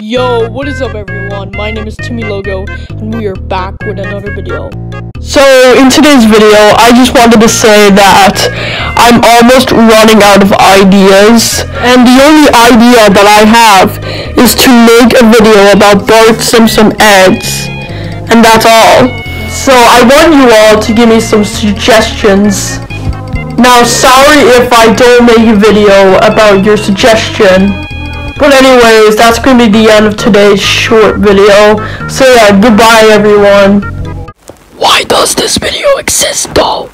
Yo, what is up everyone? My name is Timmy Logo, and we are back with another video. So, in today's video, I just wanted to say that I'm almost running out of ideas, and the only idea that I have is to make a video about Bart Simpson eggs, and that's all. So, I want you all to give me some suggestions. Now, sorry if I don't make a video about your suggestion. But anyways, that's going to be the end of today's short video. So yeah, goodbye everyone. Why does this video exist though?